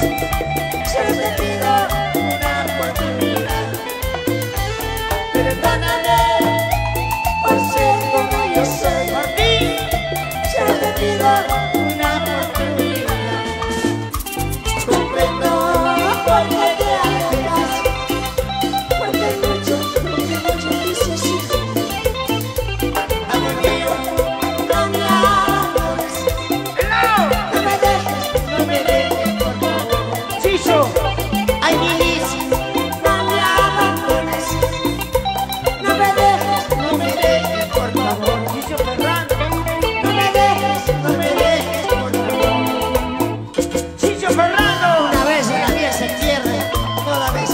Solo te pido una. Perdóname por ser como yo soy por ti. Ay, mi Liz, no me. No me dejes, no me dejes, por favor. Dicho Fernando, no me dejes, no me dejes, por favor. Dicho Fernando, una vez en la vida se pierde, toda vez.